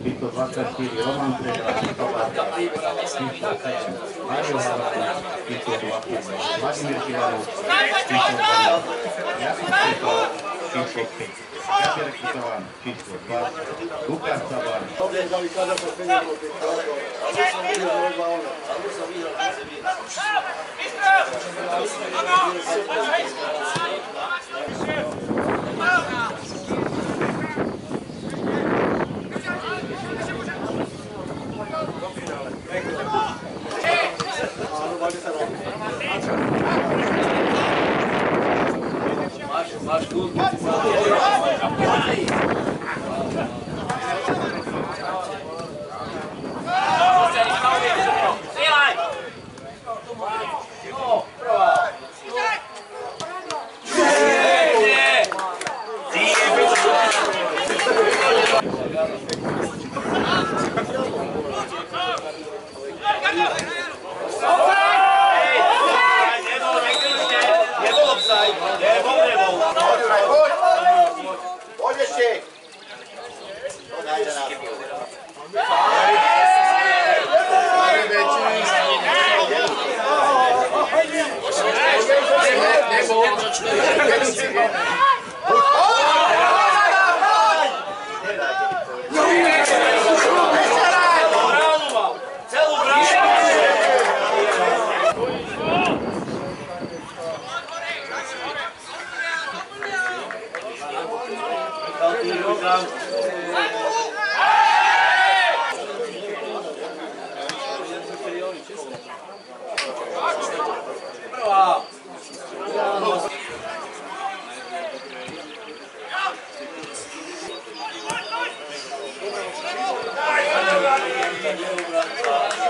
Victor Vaccartini, Roman Preda, Victor Vaccartini, Lucas Tavares. Mas tudo. Číslo 2, Lukáš Saban, Poď ešte! Najde nás. Poď, Michal,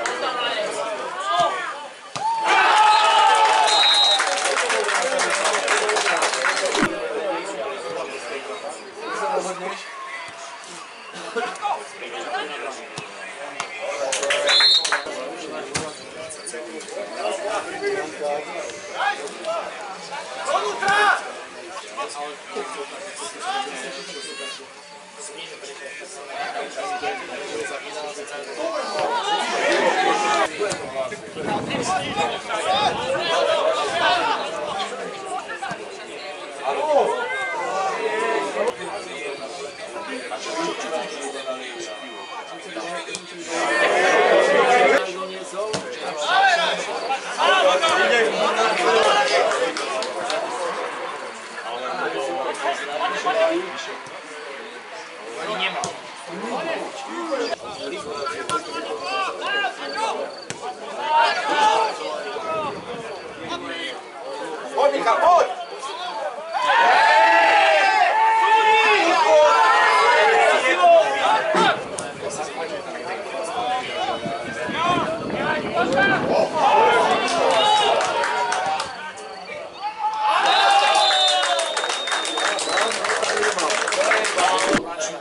ハ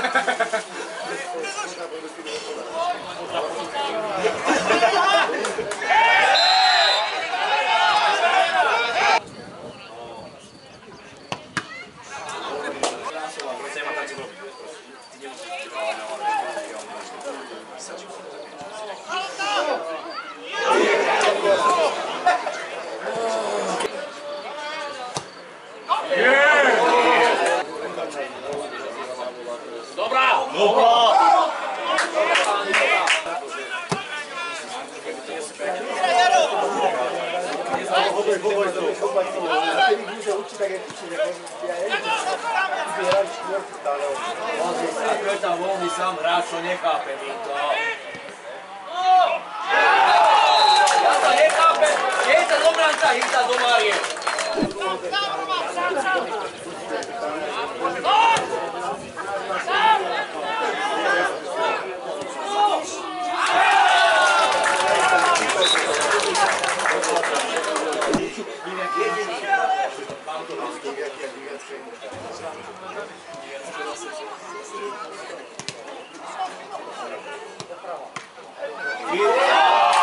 ハハハ Hovoríš, hovoríš, hovoríš, hovoríš, hovoríš. Keby kniže učí, tak je učí, že ja neviem, zbierali štvrtú, ale... Pozri, ako je tam voľný sám hráč, to nechápe mi to. Ja to nechápem, keď sa do mňa sa hýta do Marie. Tam, tam, tam, tam, tam. Gracias.